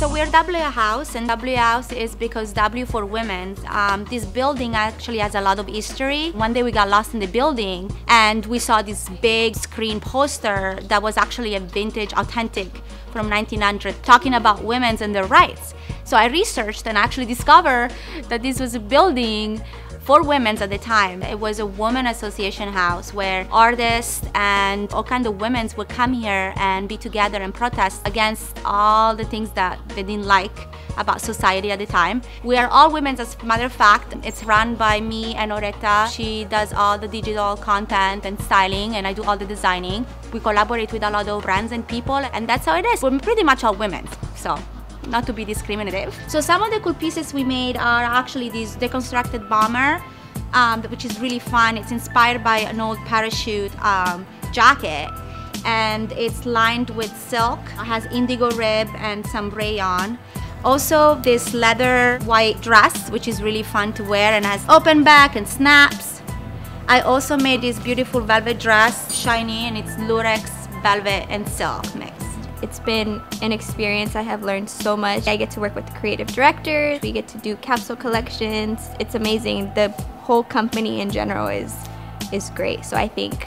So we're W House, and W House is because W for women. Um, this building actually has a lot of history. One day we got lost in the building, and we saw this big screen poster that was actually a vintage, authentic from 1900, talking about women's and their rights. So I researched and actually discovered that this was a building for women's at the time. It was a women association house where artists and all kind of women would come here and be together and protest against all the things that they didn't like about society at the time. We are all women as a matter of fact. It's run by me and Oretta. She does all the digital content and styling and I do all the designing. We collaborate with a lot of brands and people and that's how it is. We're pretty much all women. So not to be discriminative. So some of the cool pieces we made are actually this deconstructed bomber, um, which is really fun. It's inspired by an old parachute um, jacket and it's lined with silk. It has indigo rib and some rayon. Also this leather white dress, which is really fun to wear and has open back and snaps. I also made this beautiful velvet dress, shiny, and it's lurex, velvet, and silk mix. It's been an experience. I have learned so much. I get to work with the creative directors. We get to do capsule collections. It's amazing. The whole company in general is is great. So I think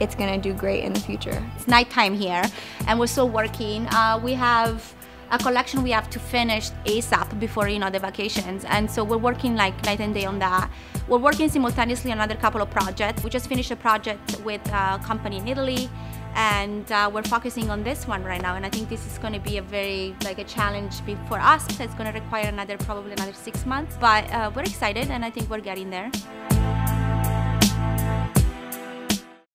it's gonna do great in the future. It's nighttime here, and we're still working. Uh, we have a collection we have to finish ASAP before you know the vacations, and so we're working like night and day on that. We're working simultaneously on another couple of projects. We just finished a project with a company in Italy and uh, we're focusing on this one right now and I think this is going to be a very like a challenge for us. It's going to require another probably another six months but uh, we're excited and I think we're getting there